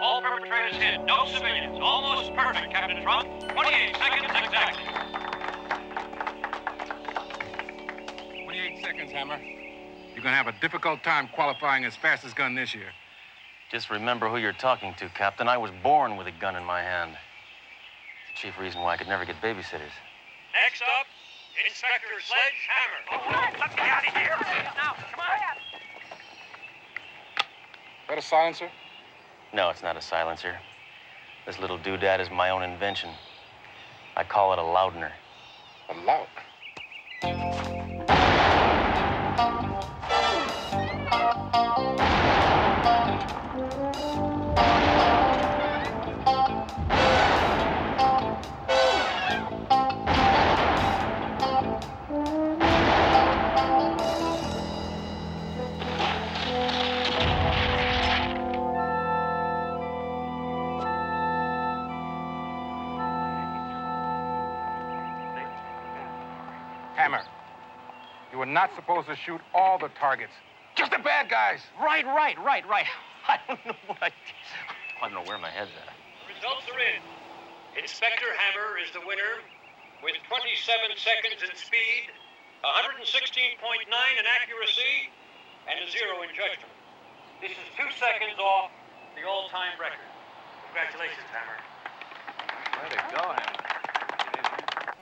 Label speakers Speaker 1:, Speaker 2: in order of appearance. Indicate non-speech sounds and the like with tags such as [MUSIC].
Speaker 1: All perpetrators hit. No civilians. Almost perfect, Captain Trunk. 28 seconds exactly.
Speaker 2: 28 seconds, Hammer. You're gonna have a difficult time qualifying as fastest gun this year.
Speaker 3: Just remember who you're talking to, Captain. I was born with a gun in my hand. It's the chief reason why I could never get babysitters.
Speaker 1: Next up, Inspector Sledgehammer. Let me out of here. Now, come on.
Speaker 2: Is that a silencer?
Speaker 3: No, it's not a silencer. This little doodad is my own invention. I call it a loudener.
Speaker 2: A loud. Hammer, you were not supposed to shoot all the targets. Just the bad guys.
Speaker 3: Right, right, right, right. [LAUGHS] I don't know what I. I don't know where my head's at.
Speaker 1: Results are in. Inspector Hammer is the winner with 27 seconds in speed, 116.9 in accuracy, and a zero in judgment. This is two seconds off the all-time record. Congratulations, Hammer.
Speaker 3: Way to go, Hammer.